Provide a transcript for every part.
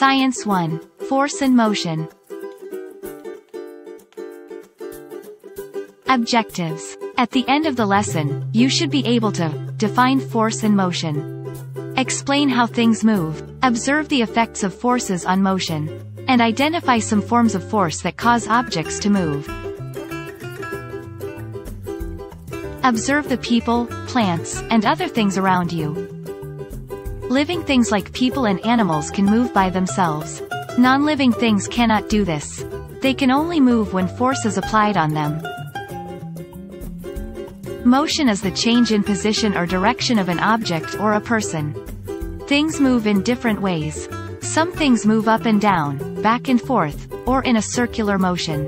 Science 1. Force and motion. Objectives. At the end of the lesson, you should be able to define force and motion. Explain how things move, observe the effects of forces on motion, and identify some forms of force that cause objects to move. Observe the people, plants, and other things around you. Living things like people and animals can move by themselves. Non-living things cannot do this. They can only move when force is applied on them. Motion is the change in position or direction of an object or a person. Things move in different ways. Some things move up and down, back and forth, or in a circular motion.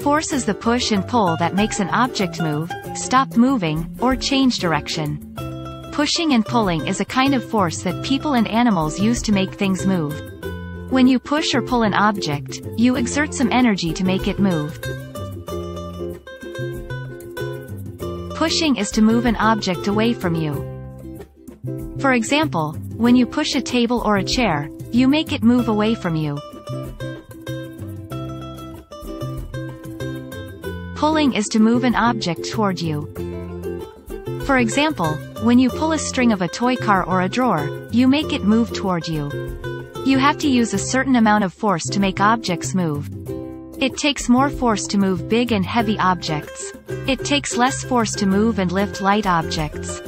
Force is the push and pull that makes an object move, stop moving, or change direction. Pushing and pulling is a kind of force that people and animals use to make things move. When you push or pull an object, you exert some energy to make it move. Pushing is to move an object away from you. For example, when you push a table or a chair, you make it move away from you. Pulling is to move an object toward you. For example, when you pull a string of a toy car or a drawer, you make it move toward you. You have to use a certain amount of force to make objects move. It takes more force to move big and heavy objects. It takes less force to move and lift light objects.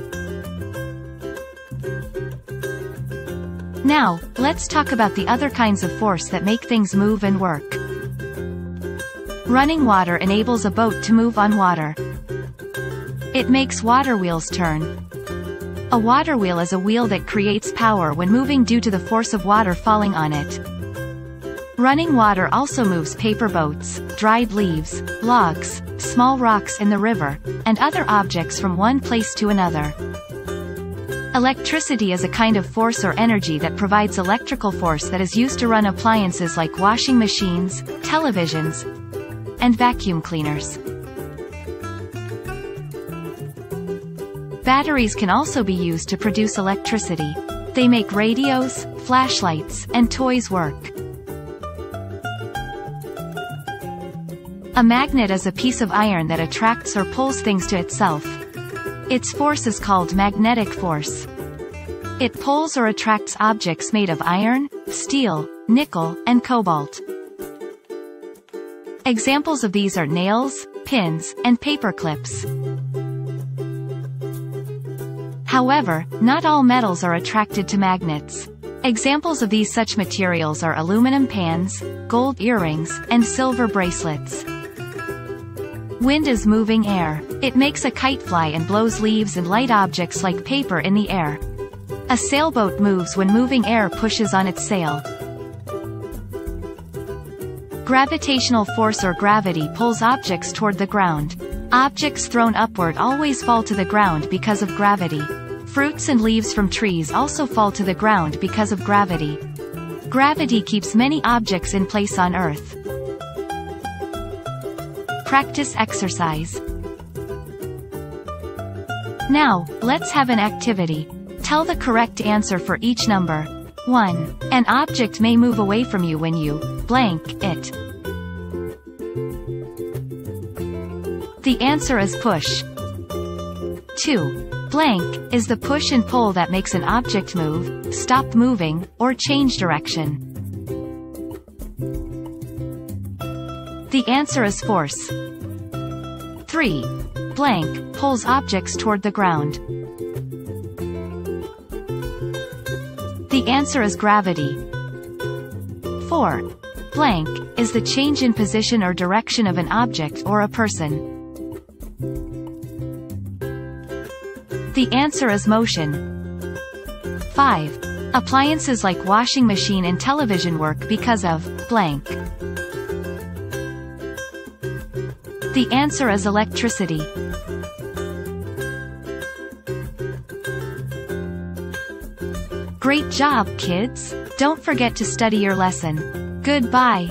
Now, let's talk about the other kinds of force that make things move and work. Running water enables a boat to move on water. It makes water wheels turn. A water wheel is a wheel that creates power when moving due to the force of water falling on it. Running water also moves paper boats, dried leaves, logs, small rocks in the river, and other objects from one place to another. Electricity is a kind of force or energy that provides electrical force that is used to run appliances like washing machines, televisions, and vacuum cleaners. Batteries can also be used to produce electricity. They make radios, flashlights, and toys work. A magnet is a piece of iron that attracts or pulls things to itself. Its force is called magnetic force. It pulls or attracts objects made of iron, steel, nickel, and cobalt. Examples of these are nails, pins, and paper clips. However, not all metals are attracted to magnets. Examples of these such materials are aluminum pans, gold earrings, and silver bracelets. Wind is moving air. It makes a kite fly and blows leaves and light objects like paper in the air. A sailboat moves when moving air pushes on its sail. Gravitational force or gravity pulls objects toward the ground. Objects thrown upward always fall to the ground because of gravity. Fruits and leaves from trees also fall to the ground because of gravity. Gravity keeps many objects in place on Earth. Practice exercise. Now, let's have an activity. Tell the correct answer for each number. 1. An object may move away from you when you blank it. The answer is push. 2 blank, is the push and pull that makes an object move, stop moving, or change direction. The answer is force. 3. Blank, pulls objects toward the ground. The answer is gravity. 4. Blank, is the change in position or direction of an object or a person. The answer is motion. 5. Appliances like washing machine and television work because of blank. The answer is electricity. Great job, kids! Don't forget to study your lesson. Goodbye.